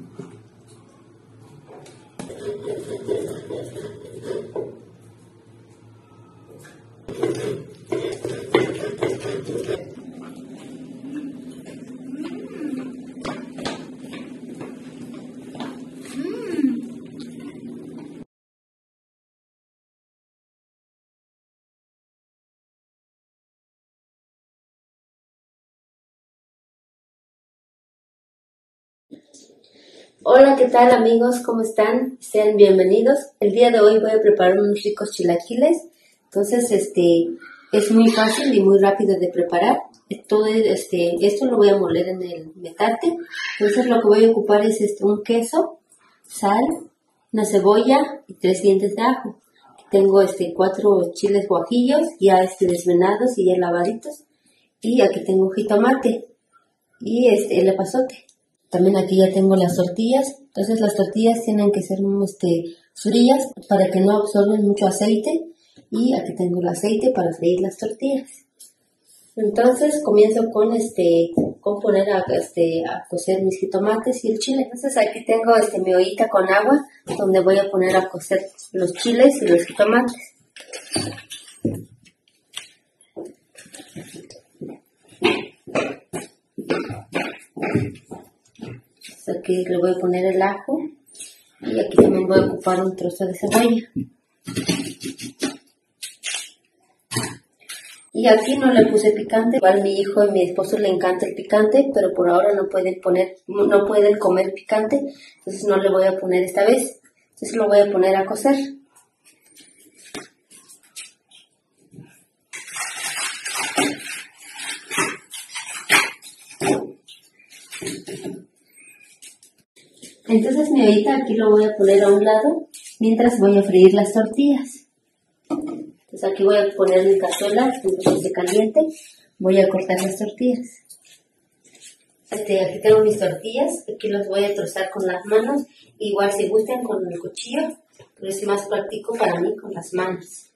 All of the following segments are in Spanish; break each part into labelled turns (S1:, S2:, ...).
S1: Thank you. Hola, ¿qué tal amigos? ¿Cómo están? Sean bienvenidos. El día de hoy voy a preparar unos ricos chilaquiles. Entonces, este, es muy fácil y muy rápido de preparar. Todo este, esto lo voy a moler en el metate. Entonces, lo que voy a ocupar es este, un queso, sal, una cebolla y tres dientes de ajo. Tengo este, cuatro chiles guajillos ya este, desvenados y ya lavaditos. Y aquí tengo jitomate y este, el epazote. También aquí ya tengo las tortillas. Entonces las tortillas tienen que ser este, frías para que no absorben mucho aceite. Y aquí tengo el aceite para freír las tortillas. Entonces comienzo con este poner a, este, cocer mis jitomates y el chile. Entonces aquí tengo este mi ollita con agua donde voy a poner a cocer los chiles y los jitomates. Aquí le voy a poner el ajo y aquí también voy a ocupar un trozo de cebolla. Y aquí no le puse picante, igual mi hijo y mi esposo le encanta el picante, pero por ahora no pueden poner, no pueden comer picante, entonces no le voy a poner esta vez. Entonces lo voy a poner a cocer. Entonces mi ollita aquí lo voy a poner a un lado mientras voy a freír las tortillas. Entonces aquí voy a poner mi cazuela, que de caliente, voy a cortar las tortillas. Este, aquí tengo mis tortillas, aquí las voy a trozar con las manos, igual si gustan con el cuchillo, pero es más práctico para mí con las manos.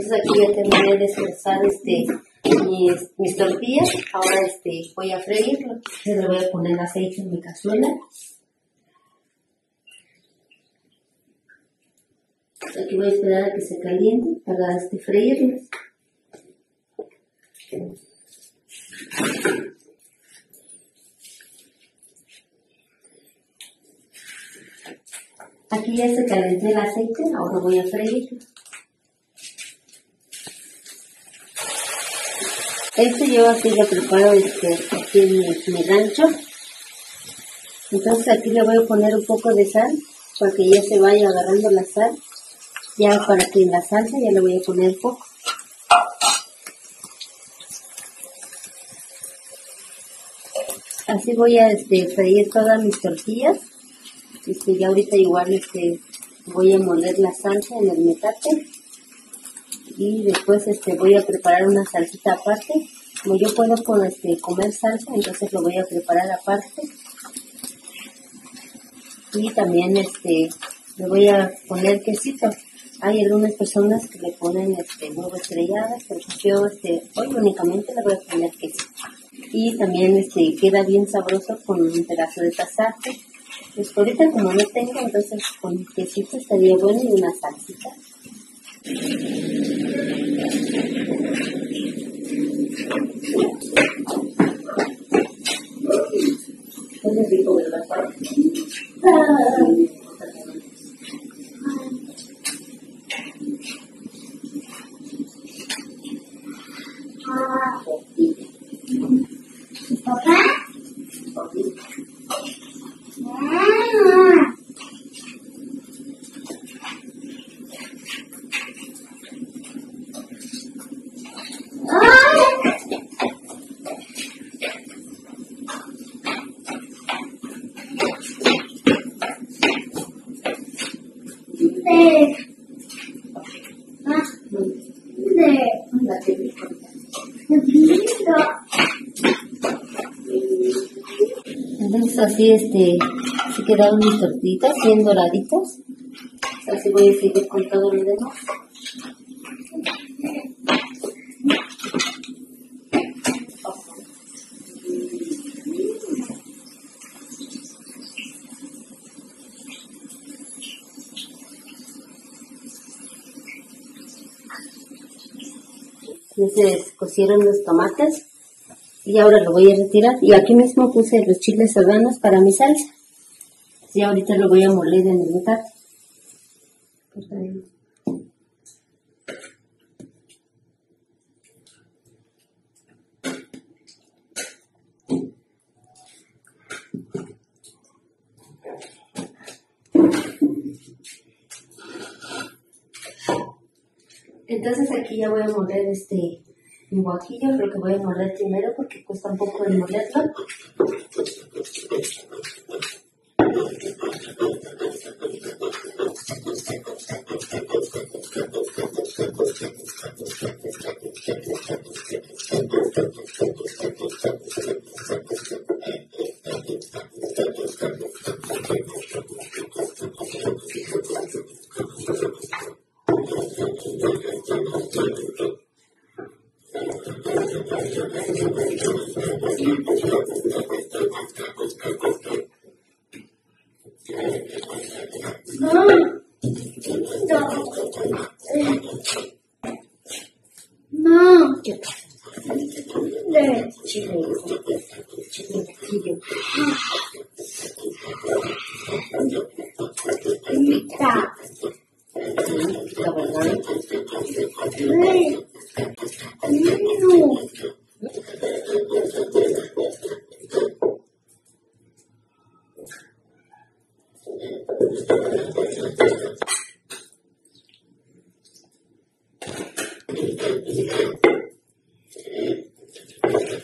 S1: Entonces aquí ya terminé de esforzar este, mis, tortillas. Ahora este, voy a freírlo. le voy a poner aceite en mi cazuela. Aquí voy a esperar a que se caliente para este, freírlos. Aquí ya se calentó el aceite, ahora voy a freírlo. Este yo aquí lo preparo este, aquí en mi, rancho. Entonces aquí le voy a poner un poco de sal para que ya se vaya agarrando la sal. Ya para que en la salsa ya le voy a poner poco. Así voy a este, freír todas mis tortillas. Este, ya ahorita igual este, voy a moler la salsa en el metate y después este voy a preparar una salsita aparte. Como yo puedo este comer salsa entonces lo voy a preparar aparte. Y también este le voy a poner quesito. Hay algunas personas que le ponen este huevo estrellado pero pues yo este hoy únicamente le voy a poner queso y también este queda bien sabroso con un pedazo de tasaje pues ahorita como no tengo entonces con quesito estaría bueno y una salsita Okay. Entonces así este, se quedaron mis tortitas bien doraditas. Así voy a seguir con todo lo demás. Ya se los tomates y ahora lo voy a retirar. Y aquí mismo puse los chiles serranos para mi salsa. Y ahorita lo voy a moler en el metate. Entonces aquí ya voy a moler este mi guajillo, creo que voy a moler primero porque cuesta un poco de 雨大，大不大？哎，雨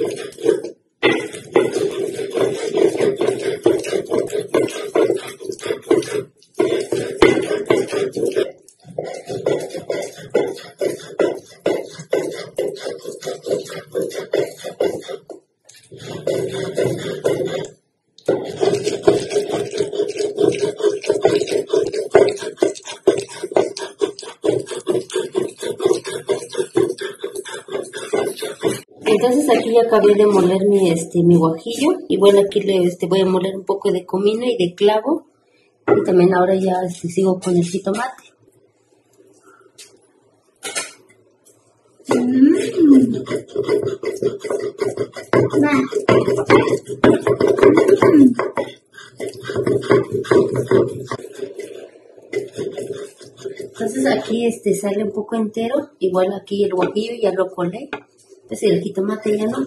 S1: 大。Entonces aquí ya acabé de moler mi, este, mi guajillo y bueno, aquí le este, voy a moler un poco de comino y de clavo y también ahora ya este, sigo con el jitomate. Entonces aquí este sale un poco entero, igual aquí el guajillo ya lo colé. Es el jitomate ya no.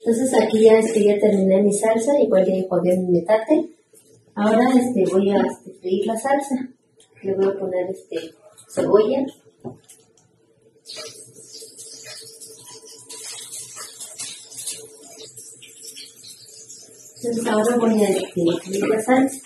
S1: Entonces aquí ya, este, ya terminé mi salsa, igual ya jugué mi metate. Ahora este, voy a este, freír la salsa. Le voy a poner este, cebolla. Entonces ahora voy a este, freír la salsa.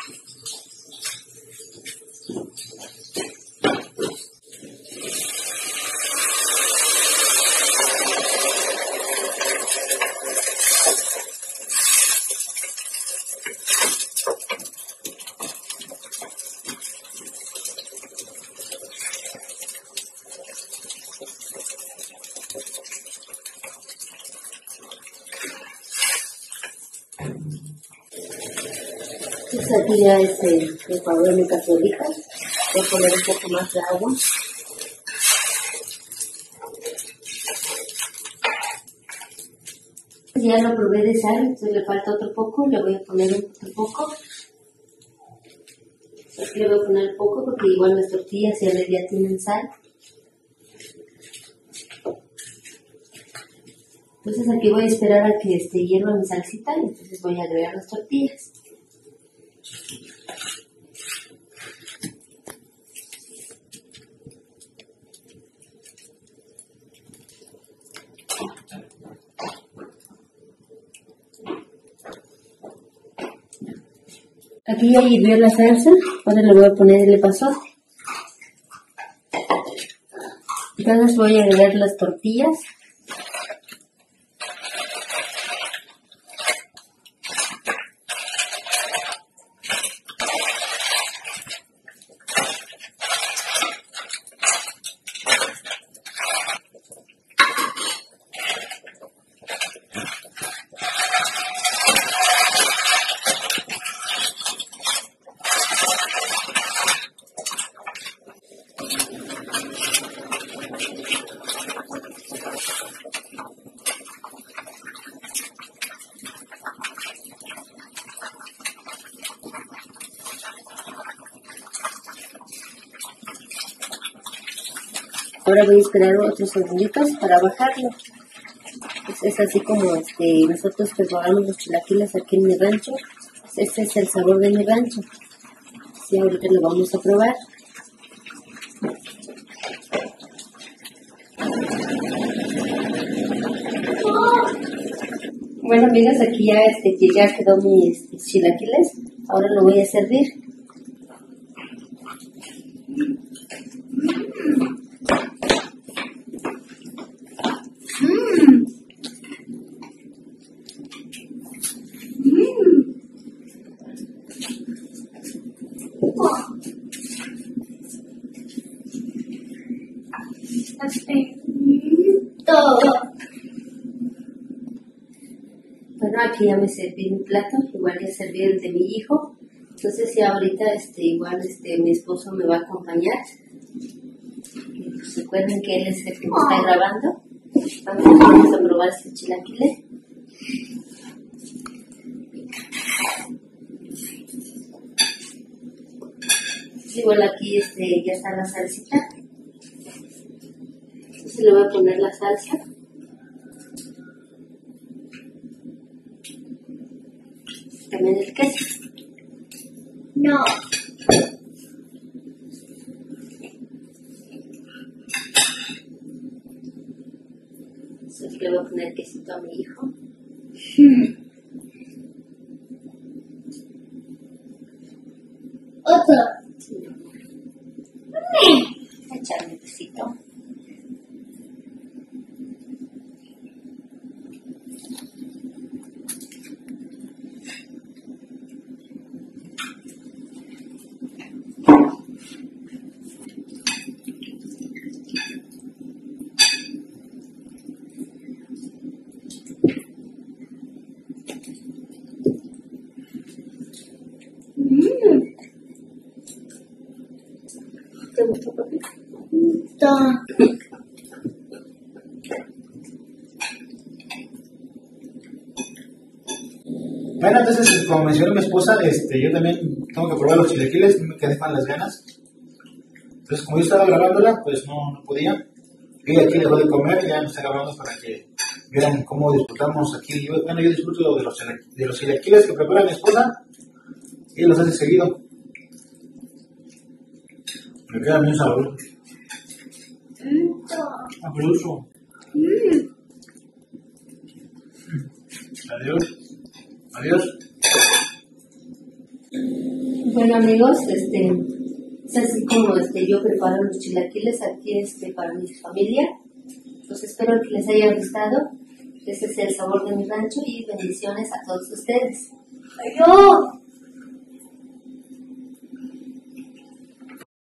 S1: Ya este, preparé mi cazuelita. Voy a poner un poco más de agua. Ya lo probé de sal, entonces le falta otro poco, le voy a poner un poco. Aquí le voy a poner poco porque igual las tortillas ya, ya tienen sal. Entonces aquí voy a esperar a que este, hierva mi salsita entonces voy a agregar las tortillas. Aquí ya hirvió la salsa, ahora le voy a poner el epazote. Entonces voy a agregar las tortillas. Ahora voy a esperar otros segunditos para bajarlo. Es, así como este, nosotros preparamos los chilaquiles aquí en mi rancho. Este es el sabor de mi rancho. Ahorita lo vamos a probar. Bueno amigos, aquí ya, este, ya quedó mi este, chilaquiles. Ahora lo voy a servir. Aquí ya me serví mi plato, igual ya serví el de mi hijo. Entonces ya ahorita este, igual este, mi esposo me va a acompañar. Recuerden que él es el que me está grabando. Vamos a probar este chilaquile. Igual aquí este, ya está la salsita. Entonces le voy a poner la salsa. También el queso.
S2: No.
S1: Entonces le voy a poner quesito a mi hijo.
S2: Otro.
S3: Bueno, entonces, como mencionó mi esposa, este, yo también tengo que probar los chilequiles, me quedé con las ganas. Entonces, como yo estaba grabándola, pues no, no podía. Y aquí les voy a comer, ya me está grabando para que vean cómo disfrutamos aquí. Yo, bueno, yo disfruto de los, de los chilequiles que prepara mi esposa y los hace seguido. Me queda bien sabor. Sabroso. Adiós. Adiós.
S1: Bueno amigos, este, es así como este, yo preparo los chilaquiles aquí este, para mi familia. Pues espero que les haya gustado. Ese es el sabor de mi rancho y bendiciones a todos ustedes.
S2: Adiós.